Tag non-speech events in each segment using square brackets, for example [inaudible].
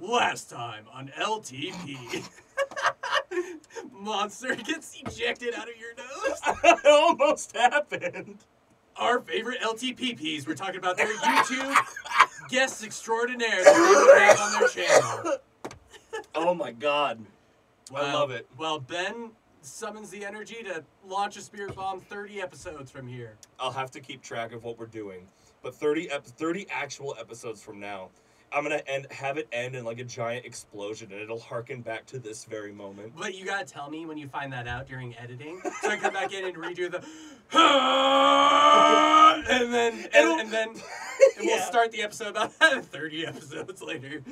Last time on LTP. [laughs] Monster gets ejected out of your nose. [laughs] it almost happened. Our favorite LTPPs. We're talking about their YouTube guests extraordinaire that they would on their channel. Oh my god. I love it. Well, Ben summons the energy to launch a spirit bomb 30 episodes from here. I'll have to keep track of what we're doing. But 30 ep- 30 actual episodes from now, I'm gonna end have it end in like a giant explosion, and it'll harken back to this very moment. But you gotta tell me when you find that out during editing, [laughs] so I come back in and redo the, [laughs] and then and, and then and [laughs] we'll start the episode about 30 episodes later.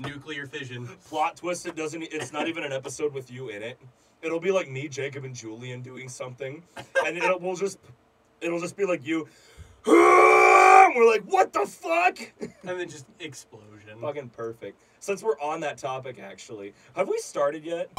Nuclear fission. Plot twist: It doesn't. It's not even an episode with you in it. It'll be like me, Jacob, and Julian doing something, and it'll we'll just it'll just be like you. [gasps] We're like, what the fuck? [laughs] And then just explosion. Fucking perfect. Since we're on that topic, actually, have we started yet?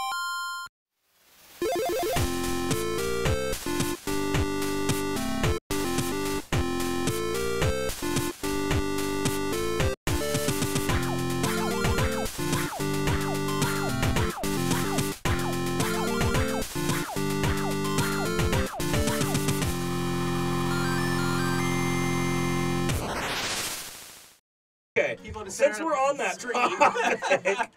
Since we're on that topic,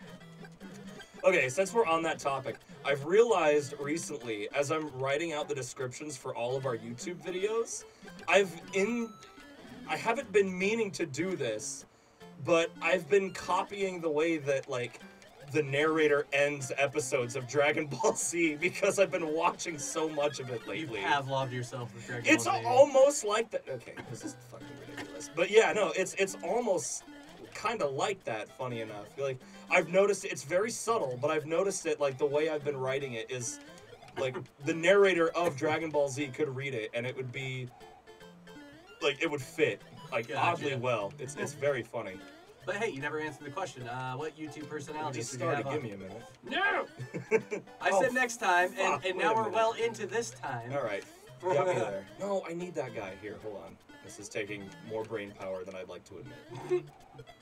[laughs] okay, since we're on that topic, I've realized recently as I'm writing out the descriptions for all of our YouTube videos, I've in I haven't been meaning to do this, but I've been copying the way that like the narrator ends episodes of Dragon Ball Z because I've been watching so much of it lately. you lately. Pavloved yourself with Dragon It's Ball Z. almost like that. Okay, this is fucking ridiculous. But yeah, no, it's it's almost kind of like that. Funny enough, like I've noticed it's very subtle, but I've noticed it like the way I've been writing it is like the narrator of Dragon Ball Z could read it and it would be like it would fit like Gotcha. oddly well. It's it's very funny. But hey, you never answered the question. Uh, what YouTube personality? just would you have started. on? Give me a minute. No! [laughs] I Oh, said next time, and, fuck, and wait now we're minute. well into this time. All right, [laughs] got me there. No, I need that guy here. Hold on. This is taking more brain power than I'd like to admit. [laughs]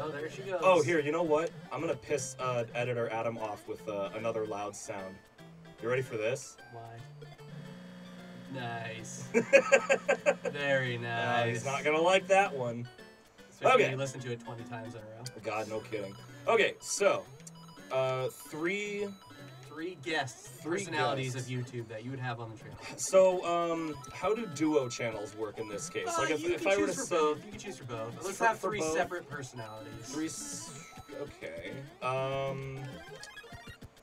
Oh, there she goes. Oh, here, you know what? I'm gonna piss uh, editor Adam off with uh, another loud sound. You ready for this? Why? Nice. [laughs] Very Uh, nice. he's not gonna like that one. Especially Okay. you listen to it 20 times in a row. God, no kidding. Okay, so uh, three. Guests, Three personalities guests. of YouTube that you would have on the channel. So, um, how do duo channels work in this case? Uh, like, if, if I were to say both. You can choose for both. Let's For- have three both? separate personalities. three. Okay. Um.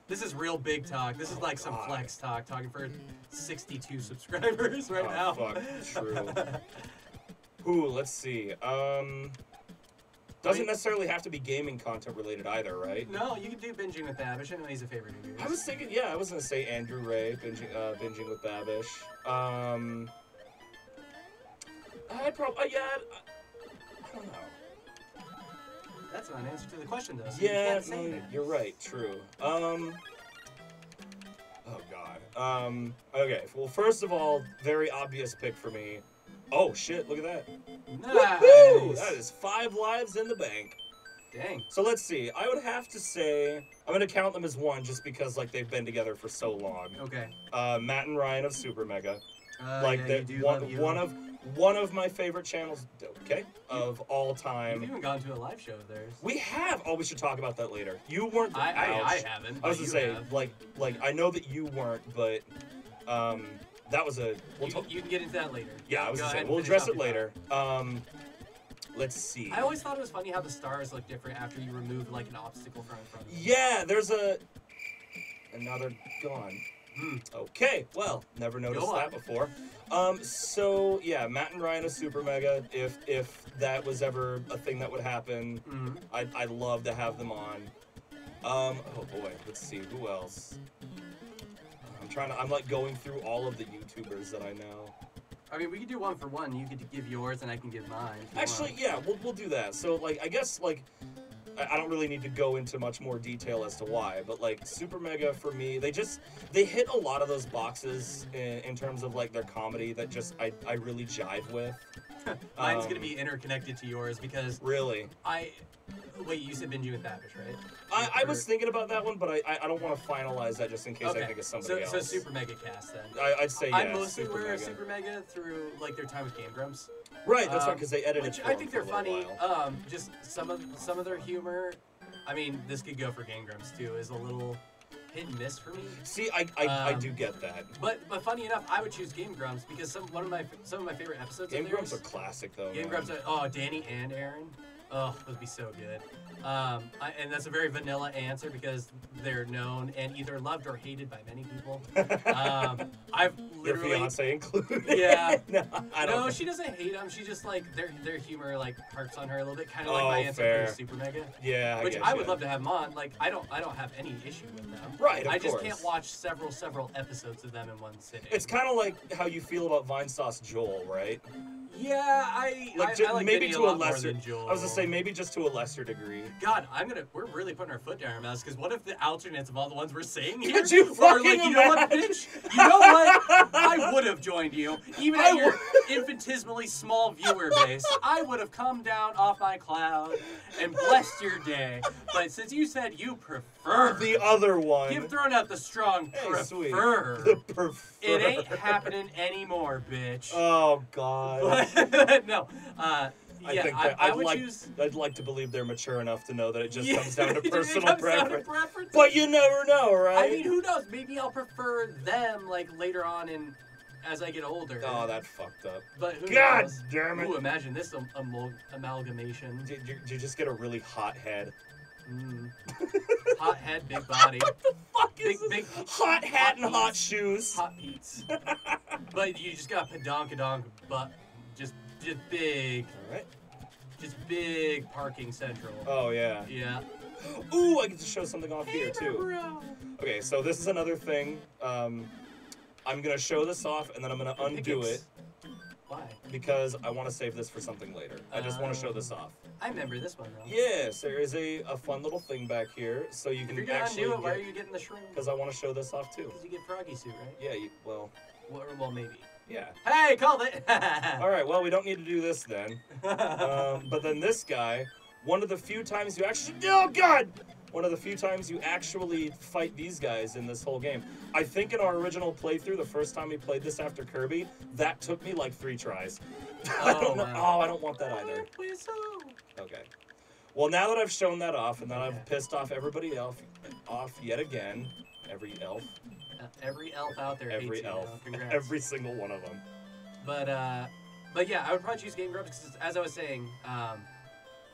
This is real big talk. This is like some God. flex talk, talking for 62 subscribers [laughs] right oh, now. Fuck. True. [laughs] Ooh, let's see. Um. Doesn't Wait. necessarily have to be gaming content related either, right? no, you can do binging with Babish. I know he's a favorite of yours. I was thinking, yeah, I was gonna say Andrew Rea binging, uh, binging with Babish. Um, I'd probably, uh, yeah, I'd, I don't know. That's not an answer to the question, though. So you Yeah, say no, you're right. True. Um, oh god. Um, okay. Well, first of all, very obvious pick for me. Oh shit! Look at that. Nice. That is five lives in the bank. Dang. So let's see. I would have to say I'm gonna count them as one just because like they've been together for so long. Okay. Uh, Matt and Ryan of SuperMega. Uh, like yeah, the, one one of one of my favorite channels. Okay, of all time. Time. even gone to a live show of theirs. We have. Oh, we should talk about that later. You weren't. I, I, I haven't. I was gonna say have. like like I know that you weren't, but um that was a. We'll you, talk, you can get into that later. yeah, I was Go gonna say we'll address it later. Um, let's see. I always thought it was funny how the stars look different after you remove like an obstacle from in front of them. Yeah, there's a. And now they're gone. Hmm. Okay, well, never noticed that before. Um, so yeah, Matt and Ryan of SuperMega. If if that was ever a thing that would happen, Mhm. I'd, I'd love to have them on. Um, oh boy, let's see who else. I'm trying to. I'm like going through all of the YouTubers that I know. I mean, we could do one for one. You could give yours, and I can give mine. Actually, want. yeah, we'll we'll do that. So like, I guess like. I I don't really need to go into much more detail as to why, but like SuperMega for me, they just they hit a lot of those boxes in, in terms of like their comedy that just I, I really jive with. [laughs] Mine's Um, gonna be interconnected to yours because Really? I. Wait, you said Binging with Babish, right? I, I was thinking about that one, but I, I, don't want to finalize that just in case I think it's somebody so, else. So SuperMega Cast then. I, I'd say yeah. I mostly Super wear Mega. Super Mega through like their time with Game Grumps. Right, that's right, um, because they edited. Which I think they're funny. Um, just some of some of their humor. I mean, this could go for Game Grumps too. Is a little hit and miss for me. See, I, I, I um, do get that. But but funny enough, I would choose Game Grumps because some one of my some of my favorite episodes. Game Grumps are classic though. Game man. Grumps. Are, oh, Danny and Arin. Oh, would be so good. Um, I, and that's a very vanilla answer because they're known and either loved or hated by many people. Um, [laughs] I've literally Your fiance included. Yeah. [laughs] no, I don't. no, she doesn't hate them. She just like their their humor like harps on her a little bit, kind of like Oh, my answer fair. for SuperMega, Yeah, I which get I would love to have them on. Like I don't I don't have any issue with them. Right, of I just course. can't watch several several episodes of them in one sitting. It's kind of like how you feel about Vinesauce Joel, right? Yeah, I Like, I, I like maybe to a a lesser. I was gonna say maybe just to a lesser degree. God, I'm gonna. We're really putting our foot down our mouths because what if the alternates of all the ones we're saying here Could you fucking like, you know what, bitch? You know what? I would have joined you, even at your [laughs] infinitesimally small viewer base. I would have come down off my cloud and blessed your day. But since you said you prefer, The other one. you've thrown out the strong Hey, sweet. prefer. The prefer. It ain't happening anymore, bitch. Oh God. But [laughs] no, uh, I yeah, think I, that I I'd would like choose. I'd like to believe they're mature enough to know that it just Yeah, comes down to [laughs] it personal comes down to preference. But you never know, right? I mean, who knows? Maybe I'll prefer them like later on in as I get older. Oh, that fucked up. But who God knows? damn it. Ooh, imagine this am- amal- amalgamation. Did you, did you just get a really hot head? Mm. Hot head, big [laughs] body, what the Fuck big big hot hat and hot shoes. hot Pete's. but you just got pedonkadonk butt, just just big, All right. just big parking central. Oh yeah. Yeah. Ooh, I get to show something off here too. Bro. Okay, so this is another thing. Um, I'm gonna show this off and then I'm gonna undo it Why? because I want to save this for something later. I just want to show this off. I remember this one though. Yes, there is a, a fun little thing back here, so you If can you're actually. undo it, why are you getting the shroom? Because I want to show this off too. Because you get froggy suit, right? Yeah. You, well. Well, well maybe. Yeah. Hey, called it. [laughs] [laughs] All right. Well, we don't need to do this then. Um, but then this guy, one of the few times you actually, oh god, one of the few times you actually fight these guys in this whole game. I think in our original playthrough, the first time we played this after Kirby, that took me like three tries. [laughs] I Oh, don't know. wow. Oh, I don't want that either. Okay. Well, now that I've shown that off, and that. I've pissed off everybody else off yet again, every elf, every elf out there every hates you elf. Congrats. every single one of them. But uh, but yeah, I would probably choose Game Grumps because, as I was saying, um,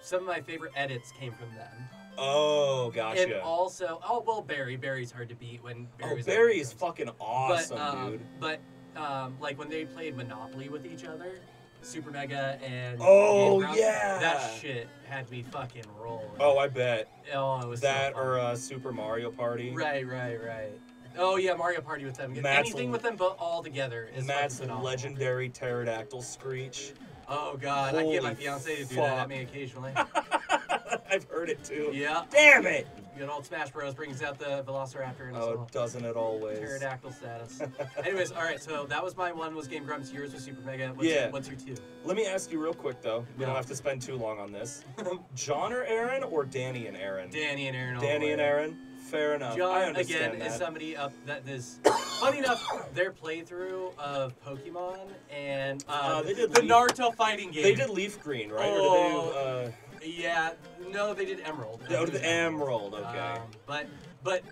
some of my favorite edits came from them. Oh, gotcha. And also, oh well, Barry. Barry's hard to beat when Barry Oh, Barry is fucking awesome, but, um, dude. But um, like when they played Monopoly with each other, SuperMega and Oh, Game yeah. that shit had me fucking rolling. Oh, I bet oh, it was that fun. or uh, Super Mario Party. Right, right, right. Oh yeah, Mario Party with them. Matt's Anything with them but all together is Matt's phenomenal. legendary pterodactyl screech. Oh god, I get my Holy fiance to do that fuck. at me occasionally. [laughs] I've heard it too. yeah. Damn it! Good old Smash Bros. brings out the Velociraptor and Oh, all. doesn't it always? Pterodactyl status. Anyways, all right. So that was my one. Was Game Grumps. Yours was SuperMega. What's Yeah. Your, what's your two? Let me ask you real quick though. We don't have to spend too long on this. [laughs] Jon or Arin or Danny and Arin? Danny and Arin. Danny and Arin. Fair enough. I John again that. is somebody up that is funny enough. Their playthrough of Pokemon and uh, Uh, they did the Leaf. Naruto fighting game. They did leaf green, right? Or did they? Uh, Yeah, no, they did Emerald. they oh, the Emerald. Okay. Um, but but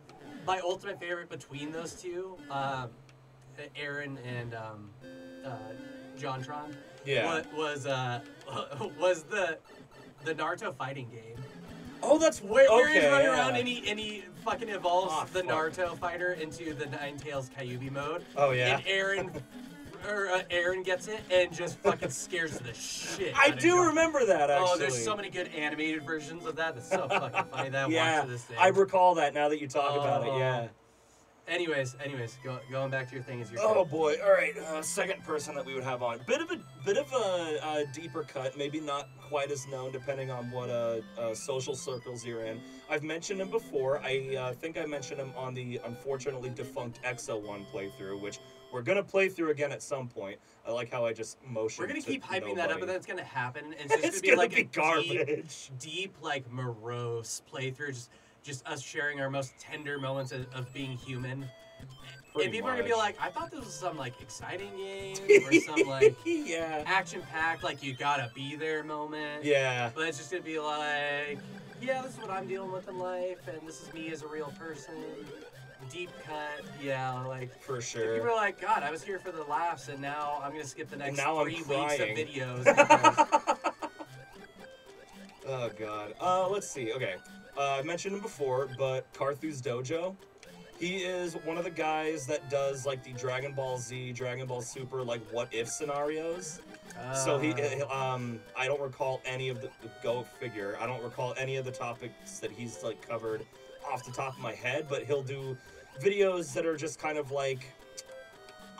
my ultimate favorite between those two, um, Arin and um, uh, JonTron, yeah. wa- was uh, [laughs] was the the Naruto fighting game. Oh, that's Where, okay. where he's running yeah. around and he, and he fucking evolves Ah, the fuck. Naruto fighter into the Nine Tails Kyuubi mode. Oh yeah. And Arin, [laughs] or uh, Arin gets it and just fucking scares the shit. I do remember that actually. Oh, there's so many good animated versions of that. That's so fucking funny that [laughs] Yeah, watch to this day. I recall that now that you talk about it. Oh. Yeah. Anyways, anyways, go, going back to your thing is your Oh boy! All right, uh, second person that we would have on. Bit of a bit of a, uh deeper cut, maybe not quite as known, depending on what uh, uh, social circles you're in. I've mentioned him before. I uh, think I mentioned him on the unfortunately defunct EXO One playthrough, which We're gonna play through again at some point. I like how I just motioned. We're gonna to keep hyping that up, nobody. and then it's gonna happen, and it's just [laughs] it's gonna be like be a deep, garbage. deep, like morose playthrough. Just, just us sharing our most tender moments of, of being human. Pretty and people are gonna be like, I thought this was some like exciting game [laughs] or some like yeah, action packed, like you gotta be there moment. yeah. But it's just gonna be like, yeah, this is what I'm dealing with in life, and this is me as a real person. Deep cut, yeah, like. For sure. People are like, God, I was here for the laughs, and now I'm gonna skip the next three weeks of videos. [laughs] oh god. Uh, let's see. Okay. Uh, I mentioned him before, but Carthu's Dojo. He is one of the guys that does like the Dragon Ball Z, Dragon Ball Super, like what if scenarios. So he, Uh, um, I don't recall any of the go figure. I don't recall any of the topics that he's like covered off the top of my head, but he'll do videos that are just kind of like,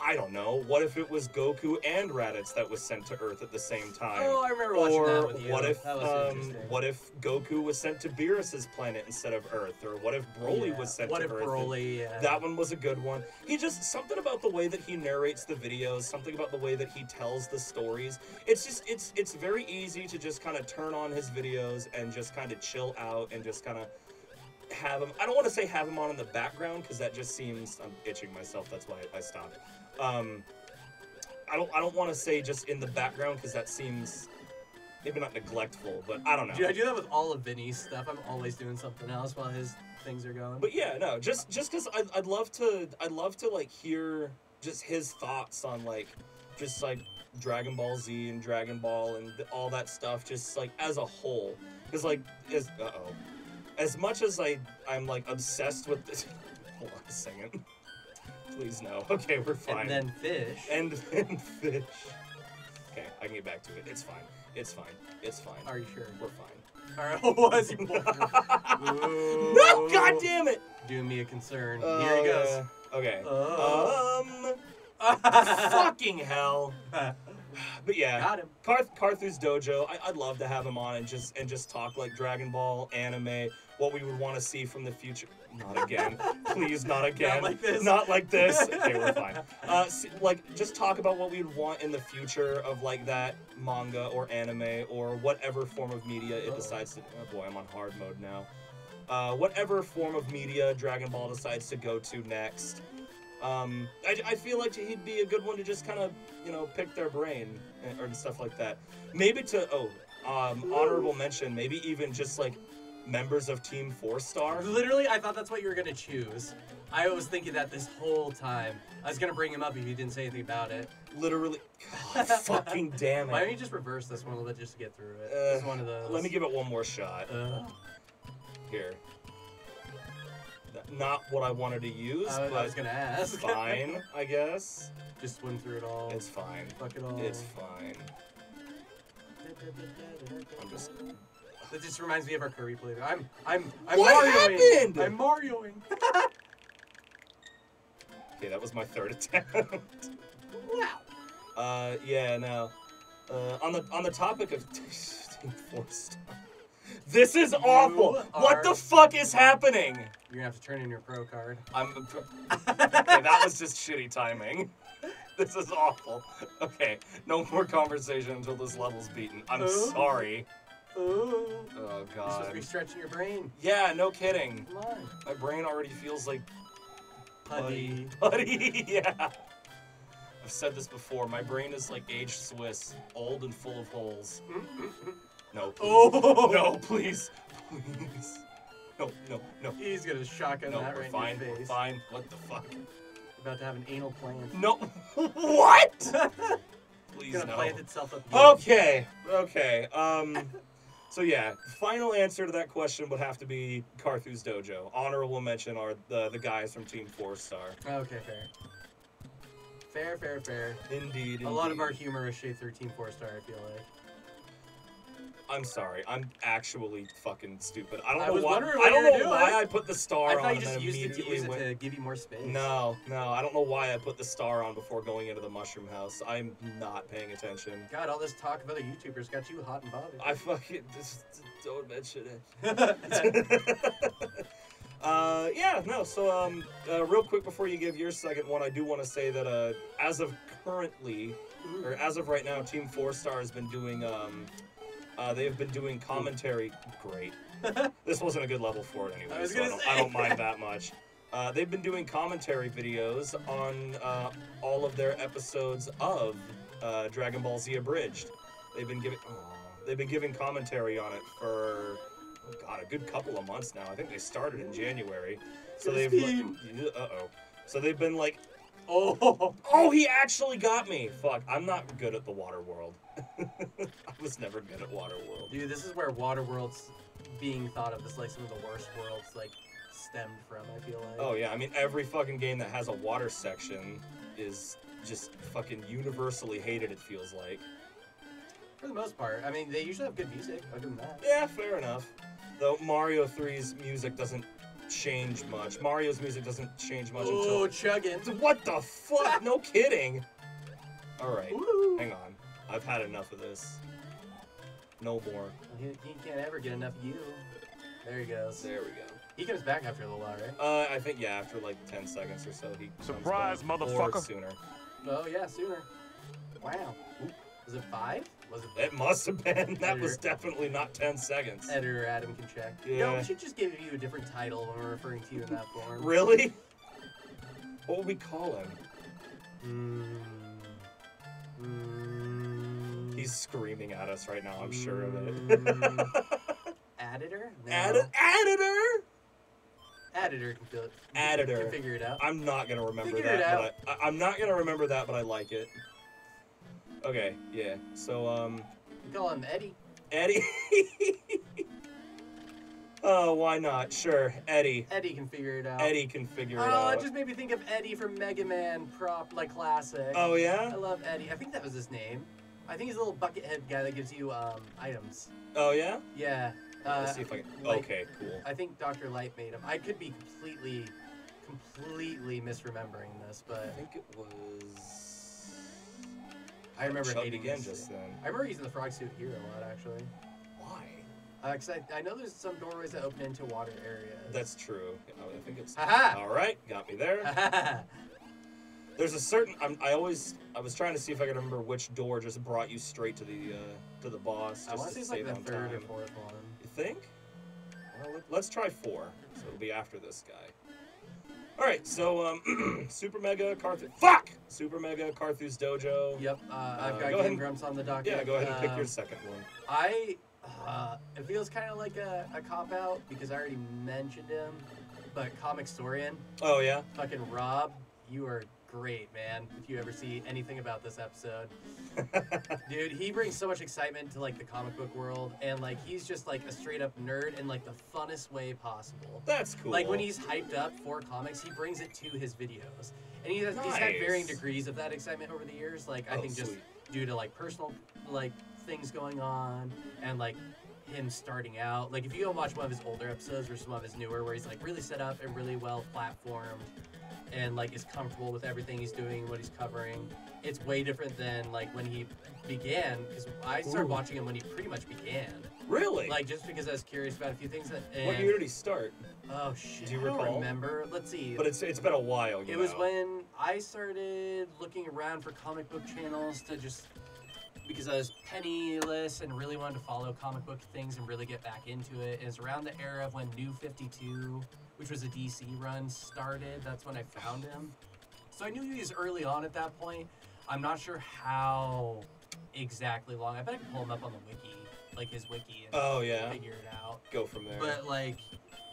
I don't know. What if it was Goku and Raditz that was sent to Earth at the same time? Oh, I remember watching or that with you. what if um, what if Goku was sent to Beerus's planet instead of Earth, or what if Broly Yeah. was sent What to if Earth? Broly? Yeah. that one was a good one. He just something about the way that he narrates the videos, something about the way that he tells the stories. It's just it's it's very easy to just kind of turn on his videos and just kind of chill out and just kind of have him. I don't want to say have him on in the background because that just seems I'm itching myself. That's why I stopped. Um, I don't I don't want to say just in the background because that seems maybe not neglectful, but I don't know. Dude, I do that with all of Vinny's stuff. I'm always doing something else while his things are going. But yeah, no, just just because I'd, I'd love to, I'd love to like hear just his thoughts on like, just like Dragon Ball Z and Dragon Ball and all that stuff, just like as a whole. Because like, as uh oh, as much as I I'm like obsessed with this. [laughs] Hold on a second. Please no. [laughs] Okay, we're fine. and then fish. and then [laughs] fish. Okay, I can get back to it. It's fine. It's fine. It's fine. Are you sure? We're fine. All right. was he? no, god damn it! Do me a concern. Oh, Here he goes. Okay. Oh. Um, fucking hell. [sighs] But yeah, Got him. Carth Carthu's dojo. I, I'd love to have him on and just and just talk like Dragon Ball, anime, what we would want to see from the future. Not again, [laughs] please, not again. like this. Not like this. [laughs] Okay, we're fine. Uh, s like just talk about what we'd want in the future of like that manga or anime or whatever form of media it decides to. Oh boy, I'm on hard mode now. Uh, whatever form of media Dragon Ball decides to go to next. Um, I, I feel like he'd be a good one to just kind of, you know, pick their brain and, or stuff like that. Maybe to, oh, um, honorable mention, maybe even just like members of Team Four Star. Literally, I thought that's what you were gonna choose. I was thinking that this whole time. I was gonna bring him up if you didn't say anything about it. Literally, [laughs] God, fucking damn it! Why don't you just reverse this one a little bit just to get through it? Uh, it's one of those. Let me give it one more shot. Uh, Here. Not what I wanted to use, I, I was gonna ask. [laughs] fine, I guess. just swim through it all. It's fine. Fuck it all. It's fine. I'm just. That just reminds me of our curry playthrough. I'm, I'm, I'm What Marioing. happened? I'm Marioing. [laughs] Okay, that was my third [laughs] attempt. wow. Uh, yeah, no. Uh, on the on the topic of [laughs] Team Four Star, this is awful. What the fuck is happening? You're gonna have to turn in your pro card. I'm. Okay, that was just shitty timing. This is awful. Okay, no more conversation until this level's beaten. I'm Oh. sorry. Ooh. Oh You're supposed god. to be stretching your brain. Yeah, no kidding. Come on. My brain already feels like Putty. [laughs] Putty, yeah. I've said this before. My brain is like aged Swiss, old and full of holes. No, please. Oh. No, please. Please. No, no, no. He's gonna shotgun No, that right fine. in your face. fine. What the fuck? About to have an anal plant. No. [laughs] what? [laughs] Please gonna no. plant itself up. Okay. Okay. Um. So yeah, final answer to that question would have to be Carthu's Dojo. Honorable mention are the the guys from Team Four Star. Okay, fair. Fair, fair, fair. Indeed. A lot of our humor is shaped through Team Four Star. I feel like. I'm sorry. I'm actually fucking stupid. I don't I know was why. wondering I don't you know doing. why I put the star I on thought you and just then used it to immediately use it went. to give you more space. No, no, I don't know why I put the star on before going into the mushroom house. I'm not paying attention. God, all this talk of other YouTubers got you hot and bothered. I fucking [laughs] just don't mention it. [laughs] [laughs] Uh, yeah, no. So, um, uh, real quick before you give your second one, I do want to say that uh, as of currently, or as of right now, Team Four Star has been doing um, uh, they've been doing commentary. Great. [laughs] this wasn't a good level for it anyway, I so I don't. I don't mind that much. Uh, they've been doing commentary videos on uh, all of their episodes of uh, Dragon Ball Z Abridged. They've been giving oh, they've been giving commentary on it for oh god a good couple of months now. I think they started in January, so they've Crispin. uh oh. So they've been like, Oh, [laughs] oh, he actually got me. Fuck, I'm not good at the water world. [laughs] Was never good at water world. dude, this is where Waterworld's being thought of as like some of the worst worlds like stemmed from. I feel like. Oh yeah, I mean every fucking game that has a water section is just fucking universally hated. It feels like. For the most part, I mean, they usually have good music. Other than that. Yeah, fair enough. Though Mario 3's music doesn't change much. Mario's music doesn't change much Oh, until. chugging. What the fuck? [laughs] no kidding. All right, Woo. hang on. I've had enough of this. No more. He, he can't ever get enough of you. There he goes. There we go. He comes back after a little while, right? Uh, I think yeah, after like 10 seconds or so, he comes Surprise, back. Or motherfucker. sooner. Oh yeah, sooner. Wow. Was it five? Was it? It must have been. That was definitely not 10 seconds. Editor Adam can check. No, Yeah. we should just give you a different title when we're referring to you in that form. Really? What would we call him? Mm. Mm. He's screaming at us right now, I'm sure of it. [laughs] Editor? No. Added, editor? Editor can feel it. Editor. Can figure it out. I'm not gonna remember Figure that, but I, I'm not gonna remember that, but I like it. Okay, yeah. So, um, call him Eddie. Eddie. [laughs] oh, why not? Sure, Eddie. Eddie can figure it out. Eddie can figure it Oh, out. it just made me think of Eddie from Mega Man prop like classic. Oh yeah. I love Eddie. I think that was his name. I think he's a little bucket head guy that gives you um, items. Oh yeah. Yeah. Uh, Let's see if I can. like- Okay, cool. I think Dr. Light made him. I could be completely, completely misremembering this, but I think it was. I remember chugged hating again just then. I remember using the frog suit here a lot actually. Why? Uh, cause I, I know there's some doorways that open into water areas. That's true. I think it's. Haha! All right, got me there. I There's a certain. I'm, I always. I was trying to see if I could remember which door just brought you straight to the uh, to the boss. Just want to it's like save the on third or fourth one. You think? Well, let, let's try four. So it'll be after this guy. All right. So um, [clears throat] SuperMega Carthus. Fuck. SuperMega Carthus Dojo. Yep, uh, I've Uh, got go Game. Grumps on the docket. Yeah. Go ahead and pick Um, your second one. I, uh, it feels kind of like a, a cop out because I already mentioned him, but Comicstorian, Oh yeah. fucking Rob, you are great, man. If you ever see anything about this episode, [laughs] dude, he brings so much excitement to like the comic book world, and like he's just like a straight up nerd in like the funnest way possible. That's cool. Like when he's hyped up for comics, he brings it to his videos, and he has, he's had varying degrees of that excitement over the years. Like I Oh, think just sweet. due to like personal like things going on and like him starting out. Like if you go watch one of his older episodes or some of his newer, where he's like really set up and really well platformed, and like is comfortable with everything he's doing, what he's covering. It's way different than like when he began because I started Ooh. watching him when he pretty much began. really. Like just because I was curious about a few things that. And, what year did he start? Oh shit! Do you I don't remember. Let's see. But it's it's been a while. It was when I started looking around for comic book channels to just because I was penniless and really wanted to follow comic book things and really get back into it. And it's around the era of when New 52, which was a DC run, started. That's when I found him. So I knew he was early on at that point. I'm not sure how exactly long. I bet I could pull him up on the wiki, like his wiki, and Oh yeah. figure it out. Go from there. But like,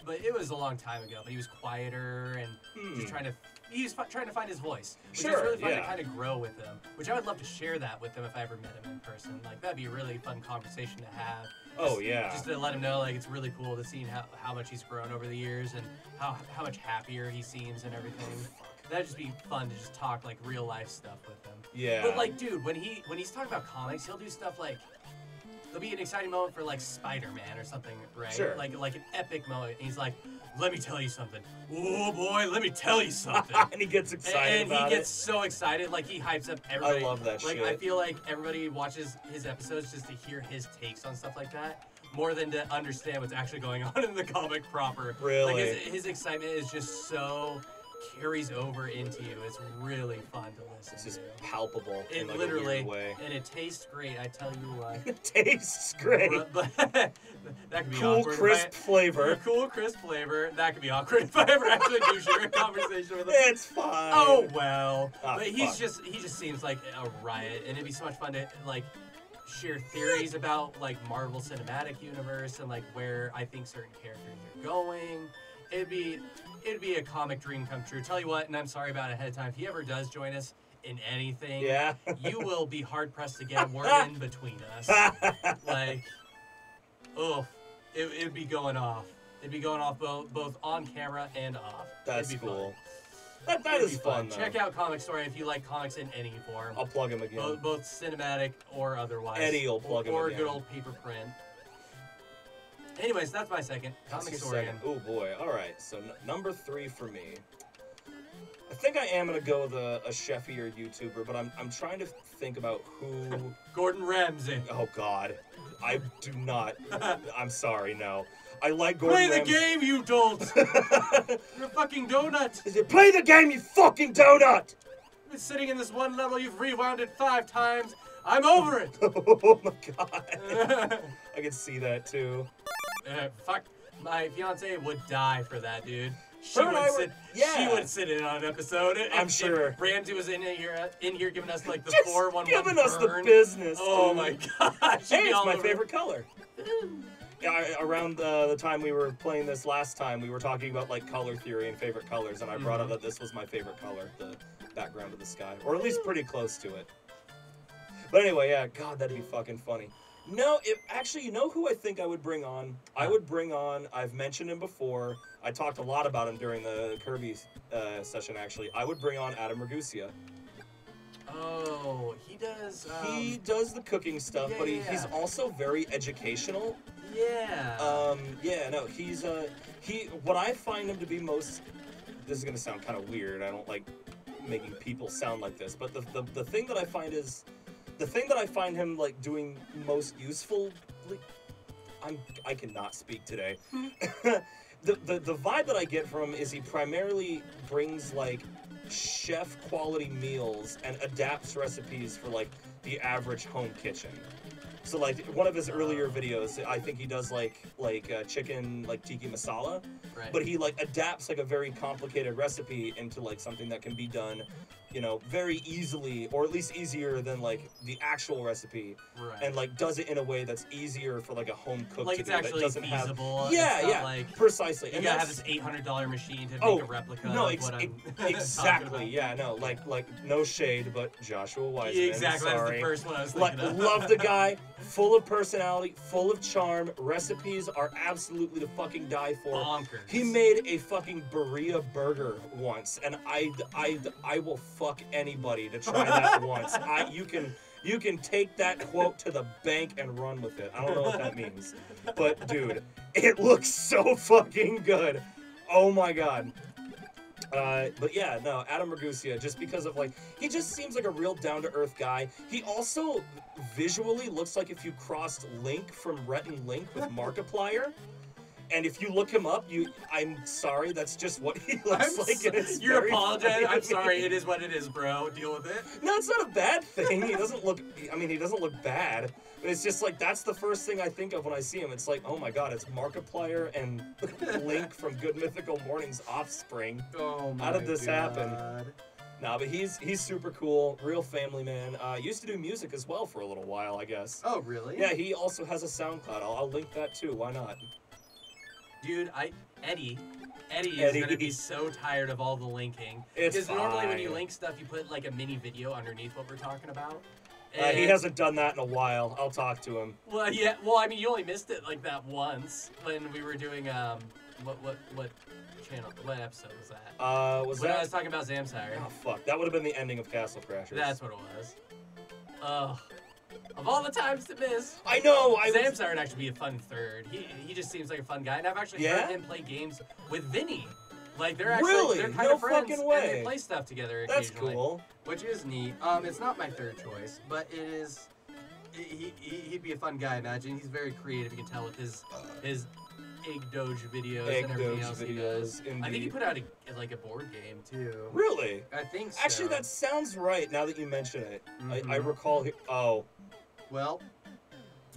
but it was a long time ago. But he was quieter and Hmm. just trying to he was trying to find his voice which Sure, is really fun yeah. to kind of grow with him which i would love to share that with him if i ever met him in person like that'd be a really fun conversation to have Oh, yeah. just to let him know like it's really cool to see how, how much he's grown over the years and how, how much happier he seems and everything that'd just be fun to just talk like real life stuff with him yeah. but like, dude, when he when he's talking about comics, he'll do stuff like there'll be an exciting moment for like Spider-Man or something, right? Sure. Like like an epic moment. And he's like, "Let me tell you something." Oh boy, let me tell you something. [laughs] and he gets excited and about he gets it. so excited, like he hypes up everybody. I love that like, shit. I feel like everybody watches his episodes just to hear his takes on stuff like that more than to understand what's actually going [laughs] on in the comic proper. Really? Like his, his excitement is just so carries over into you. It's really fun to listen It's just to. palpable It in like literally a weird way. and it tastes great. I tell you what. [laughs] It tastes great. But, [laughs] that could be Cool, awkward. if crisp I- flavor. [laughs] Cool, crisp flavor. That could be awkward if I ever actually do share a conversation with him. It's fine. Oh well. Ah, but he's fuck. just he just seems like a riot, and it'd be so much fun to like share theories about like Marvel Cinematic Universe and like where I think certain characters are going. It'd be it'd be a comic dream come true. Tell you what, and I'm sorry about it ahead of time. If he ever does join us in anything, Yeah. you [laughs] will be hard pressed to get a word in between us. [laughs] Like, oh, it, it'd be going off. It'd be going off both both on camera and off. That's cool. Fun. That, that be fun, though. Check out Comic Story if you like comics in any form, I'll plug him again. both, both cinematic or otherwise. Eddie will plug or, him or again. good old paper print. Anyways, that's my second Comic Story. Oh boy. All right. So n- number three for me. I think I am gonna go with a, a chefy or YouTuber, but I'm I'm trying to think about who. [laughs] Gordon Ramsay. oh God, I do not. [laughs] I'm sorry. No, I like Gordon Play the game, you dolt! [laughs] You're a fucking donut. Is it play the game, you fucking donut? You've been sitting in this one level, you've rewound it five times. I'm over it. oh my God. I can see that too. Uh, fuck, my fiance would die for that, dude. She would and were- sit. yeah. She would sit in on an episode. If- I'm if sure. Ramsay was in here, in here giving us like the Just four one one giving us the business. Oh dude. my [laughs] god! she'd Hey, it's my over favorite color. Yeah, I, around uh, the time we were playing this last time, we were talking about like color theory and favorite colors, and I brought up Mhm. that this was my favorite color, the background of the sky, or at least pretty close to it. But anyway, yeah, God, that'd be fucking funny. No, it actually, you know who I think I would bring on? I would bring on. I've mentioned him before. I talked a lot about him during the Kirby uh, session. Actually, I would bring on Adam Ragusea. Oh, he does. Um, he does the cooking stuff, but he, yeah, he's also very educational. yeah. Um, yeah, no, he's uh, he. What I find him to be most. This is gonna sound kind of weird. I don't like making people sound like this, but the, the the thing that I find is, the thing that I find him like doing most useful. I'm I cannot speak today. [laughs] the, the the vibe that I get from him is he primarily brings like chef quality meals and adapts recipes for like the average home kitchen. So like one of his earlier videos, I think he does like like uh, chicken like tiki masala, right. but he like adapts like a very complicated recipe into like something that can be done, you know, very easily or at least easier than like the actual recipe, right. and like does it in a way that's easier for like a home cook like to it's do that actually doesn't have. feasible. Yeah, it's not yeah, Like precisely. you and gotta have this eight hundred dollar machine to make Oh, a replica no, of ex- what I'm [laughs] ex- exactly. Yeah, no, like like no shade, but Joshua Weissman. Yeah, exactly. That's Sorry. the first one I was Like, of. [laughs] love the guy, full of personality, full of charm. Recipes are absolutely to fucking die for. Bonkers. He made a fucking burrito burger once, and I, I, I will fuck anybody to try that [laughs] once. I, you can, you can take that quote to the bank and run with it. I don't know what that means, but dude, it looks so fucking good. Oh my god. Uh, but yeah, no, Adam Ragusea, just because of like, he just seems like a real down to earth guy. He also visually looks like if you crossed Link from Rhett and Link with Markiplier. And if you look him up, you I'm sorry, that's just what he [laughs] looks I'm like. so- it's you're apologizing. I'm sorry. It is what it is, bro. Deal with it. No, it's not a bad thing. He doesn't look. I mean, he doesn't look bad. But it's just like that's the first thing I think of when I see him. It's like, oh my god, it's Markiplier and [laughs] Link from Good Mythical Morning's offspring. Oh How did this happen? Nah, but he's he's super cool, real family man. Uh, used to do music as well for a little while, I guess. Oh really? Yeah, he also has a SoundCloud. I'll, I'll link that too. Why not? Dude, I Eddie. Eddie, Eddie. is gonna be so tired of all the linking. It's Because normally when you link stuff, you put like a mini video underneath what we're talking about. Uh, he hasn't done that in a while. I'll talk to him. Well, yeah. Well, I mean, you only missed it like that once when we were doing um, what what what channel? What episode was that? Uh, was when I that? was talking about Zamsire. Oh fuck, that would have been the ending of Castle Crashers. That's what it was. Ugh. Of all the times to miss, I know. I was, Zamsire would actually be a fun third. He he just seems like a fun guy, and I've actually Yeah? heard him play games with Vinny. Like they're actually Really? they're kind No of friends, fucking and they play stuff together That's cool. which is neat. Um, it's not my third choice, but it is. he, he he'd be a fun guy. Imagine he's very creative. You can tell with his his egg doge videos Egg and everything Doge else he does. videos, I think he indeed. put out a, like a board game too. Really? I think so. Actually, that sounds right. Now that you mention it, I, I Mhm. recall. He- oh, well,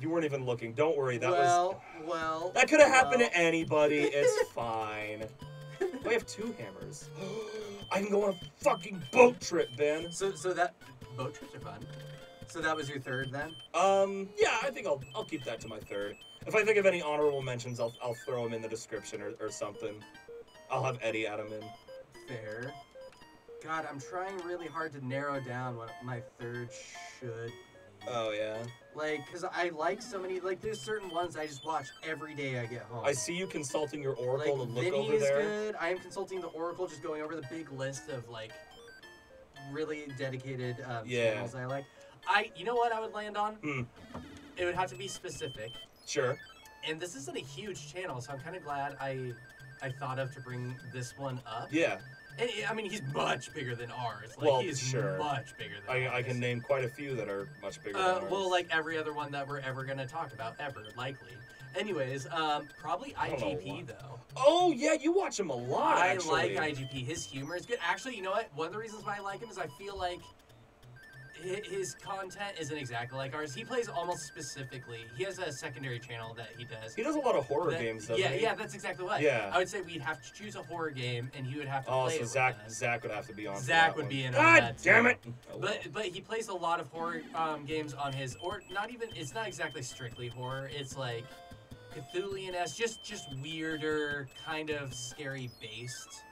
you weren't even looking. Don't worry. That was well, well. that could have happened well. to anybody. [laughs] It's fine. I have two hammers. [gasps] I can go on a fucking boat trip, Ben. So so that boat trips are fun. So that was your third then? Um, yeah, I think I'll I'll keep that to my third. If I think of any honorable mentions, I'll I'll throw them in the description or, or something. I'll have Eddie add them in. Fair. God, I'm trying really hard to narrow down what my third should be. Oh yeah. Like, cause I like so many. Like, there's certain ones I just watch every day I get home. I see you consulting your oracle like, to look Vinny over is there. good. I am consulting the Oracle, just going over the big list of like really dedicated um, Yeah. channels I like. I, you know what I would land on? Hmm. It would have to be specific, Sure. and this isn't a huge channel, so I'm kind of glad I, I thought of to bring this one up. Yeah. And, I mean, he's much bigger than ours. Like, Well, he is sure. much bigger than I, ours. I can name quite a few that are much bigger Uh, than ours. well, like every other one that we're ever gonna talk about, ever likely. Anyways, um, probably I don't know IGP though. Oh yeah, you watch him a lot. I actually. like IGP. His humor is good. Actually, you know what? One of the reasons why I like him is I feel like his content isn't exactly like ours. He plays almost specifically. He has a secondary channel that he does. He does a lot of horror that- games, doesn't yeah, he? yeah, that's exactly what. Yeah. I would say we'd have to choose a horror game, and he would have to Oh, play so it Zach. Zach would have to be on. Zach would one. be in God that, damn it! Oh, well. But but he plays a lot of horror um, games on his or not even it's not exactly strictly horror. It's like Cthulhian esque, just just weirder, kind of scary based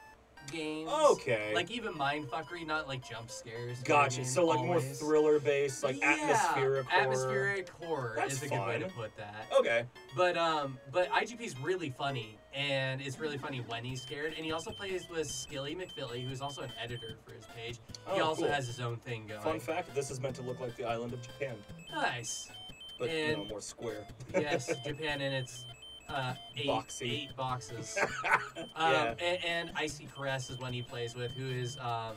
games. okay. Like even mindfuckery, not like jump scares. you what I Gotcha. mean? So like more thriller based, like Yeah, atmospheric horror. Atmospheric horror That's is a good way to put that. Okay. But um, but IGP's really funny, and it's really funny when he's scared. And he also plays with Skilly McFilly, who's also an editor for his page. Oh, he also cool. has his own thing going. Fun fact: This is meant to look like the island of Japan, Nice. but you And- know more square. yes, [laughs] Japan and its uh, eight, Boxy. eight boxes. [laughs] Um, yeah. and, and Icy Caress is one he plays with, who is um,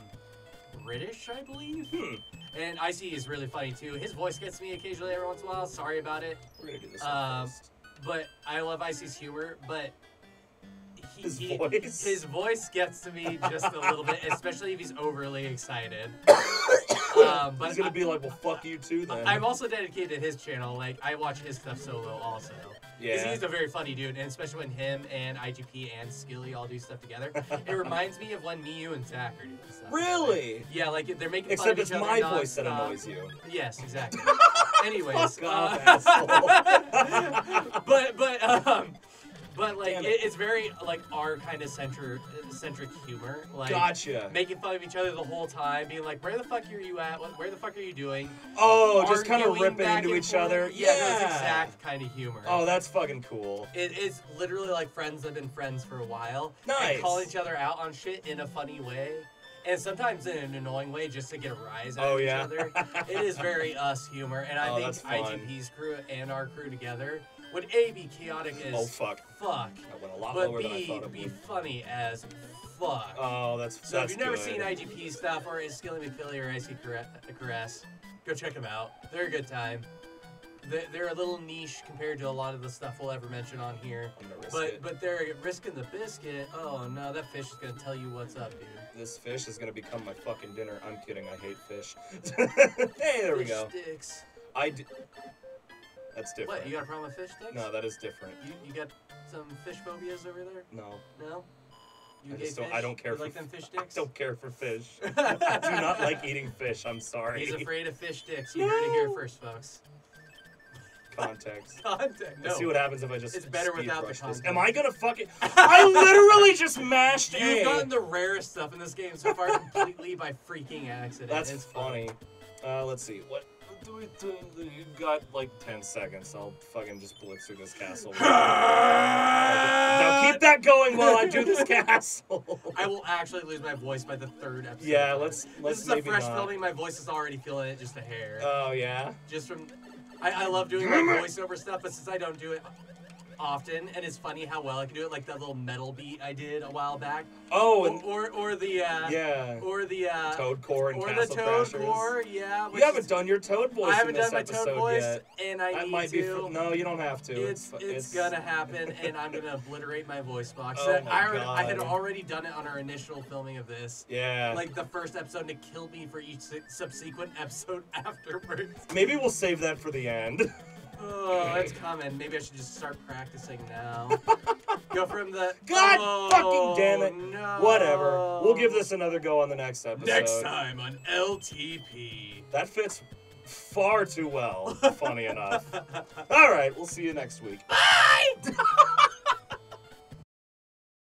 British, I believe. Hmm. And Icy is really funny too. His voice gets me occasionally every once in a while. Sorry about it, We're gonna do this Um, first. but I love Icy's humor. But he, His he- voice. his voice gets to me just a little bit, especially if he's overly excited. [coughs] um, but He's gonna I- be like, "Well, fuck you too, then." I'm also dedicated to his channel. Like I watch his stuff solo also. yeah. he's a very funny dude, and especially when him and IGP and Skilly all do stuff together, it reminds me of when me, you, and Zach are doing stuff. Really? Yeah, like they're making fun Except of it's each other Except it's my voice that annoys you. Yes, exactly. [laughs] Anyways, Fuck off, uh, [laughs] but but um, but like it. it. it's very like our kind of centric centric humor. Like Gotcha. making fun of each other the whole time, being like, "Where the fuck are you at? What, where the fuck are you doing?" Oh, just kind of ripping into each forth. other. Yeah, no, it's exact kind of humor. Oh, that's fucking cool. It is literally like friends that have been friends for a while. Nice. And call each other out on shit in a funny way. And sometimes in an annoying way just to get a rise out Oh, of each yeah. other. It is very [laughs] us humor. And I Oh, think. IGP's crew and our crew together would A, be chaotic as Oh fuck. fuck, That went a lot but lower than I B, thought it be would. funny as fuck. Oh, that's so that's if you've never good. seen IGP stuff or is Skilly McFilly or Icy Caress, go check them out. They're a good time. They- They're a little niche compared to a lot of the stuff we'll ever mention on here. I'm gonna risk But it. but they're risking the biscuit. Oh no, that fish is gonna tell you what's up, dude. This fish is gonna become my fucking dinner. I'm kidding. I hate fish. [laughs] hey, there we go. Sticks. I. D- that's different. What? You got a problem with fish sticks? No, that is different. You, you got some fish phobias over there? No, No. You I just don't. fish? I don't care You for like them fish I sticks? don't care for fish. [laughs] I do not like eating fish. I'm sorry. He's [laughs] afraid of fish sticks. You heard it here first, folks. Context. [laughs] Contact. No. Let's see what happens if I just. It's better without the this. context. Am I gonna fucking? I literally just mashed You've A. gotten the rarest stuff in this game so far completely by freaking accident. That's It's fun. funny. Uh, let's see. What do we do? You got like 10 seconds. I'll fucking just blitz through this castle. now keep that going while I do this [laughs] castle. I will actually lose my voice by the third episode. yeah, let's This let's is a fresh not. filming. My voice is already feeling it just a hair. Oh yeah. just from I, I love doing my voiceover stuff, but since I don't do it often, and it's funny how well I can do it. Like that little metal beat I did a while back. Oh, and or or the uh, yeah, or the uh, Toad Core and or Castle the Toad Crashers. Core. Yeah, You haven't is- done your Toad voice I haven't done my Toad voice, yet. and I that need might be. to. fr- no, you don't have to. It's, fu- it's gonna happen, and I'm gonna obliterate my voice box. [laughs] Oh my I, already, I had already done it on our initial filming of this. Yeah. Like the first episode to kill me for each subsequent [laughs] episode afterwards. Maybe we'll save that for the end. [laughs] Oh, it's coming. Maybe I should just start practicing now. [laughs] Go from the. God oh, fucking damn it. No. Whatever. We'll give this another go on the next episode. next time on LTP. That fits far too well, funny enough. [laughs] All right, we'll see you next week. Bye. [laughs]